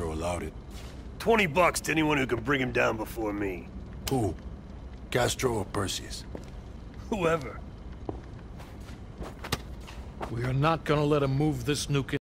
Castro allowed it. 20 bucks to anyone who can bring him down before me. Who? Castro or Perseus? Whoever. We are not gonna let him move this nuke